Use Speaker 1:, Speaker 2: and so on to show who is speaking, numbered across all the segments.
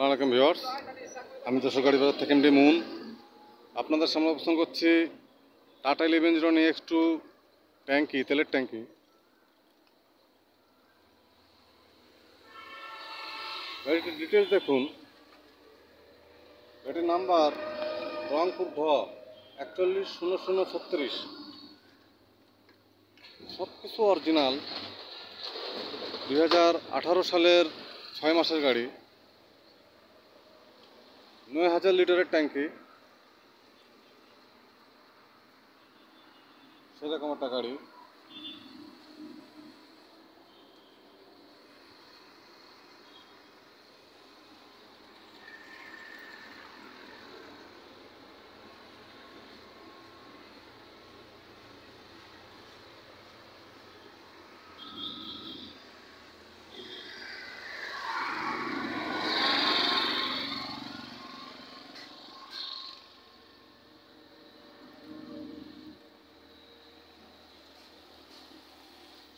Speaker 1: সালামালাইকুম ভিওয়ার্স আমি যশোর গাড়ি বাজার থেকে এমডি মুন। আপনাদের সামনে অবস্থান করছি Tata eleven zero X two ট্যাঙ্কি, তেলের ট্যাঙ্কি। গাড়িটির ডিটেলস দেখুন। গাড়ির নাম্বার রংপুর ধ একচল্লিশ শূন্য শূন্য ছত্রিশ। সব কিছু অরিজিনাল দুই হাজার আঠারো সালের ছয় মাসের গাড়ি। নয় হাজার লিটারের ট্যাঙ্কি। সেরকম একটা গাড়ি।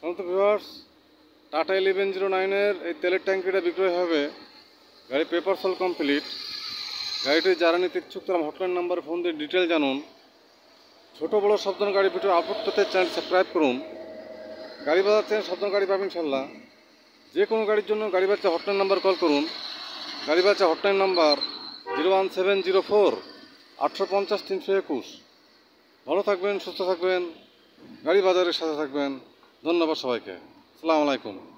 Speaker 1: সমস্ত ভিউয়ার্স টাটা ইলেভেন জিরো নাইনের এই তেলের ট্যাঙ্কিটা বিক্রয় হবে। গাড়ি পেপার সল কমপ্লিট গাড়িটি যারা নিতে ইচ্ছুক তারা হটলাইন নাম্বারে ফোন দিয়ে ডিটেল জানুন। ছোটো বড়ো সব গাড়ি ভিডিও আপলোড করতে চ্যানেল সাবস্ক্রাইব করুন। গাড়ি বাজার চ্যানেল সব গাড়ি পাবেন ইনশাল্লাহ। যে কোনো গাড়ির জন্য গাড়ি বাচ্চা হটলাইন নাম্বার কল করুন। গাড়ি বাচ্চা hotline number zero one seven zero four আটশো পঞ্চাশ তিনশো একুশ। ভালো থাকবেন, সুস্থ থাকবেন। গাড়ি বাজারের সাথে থাকবেন। ধন্যবাদ সবাইকে। আসসালামু আলাইকুম।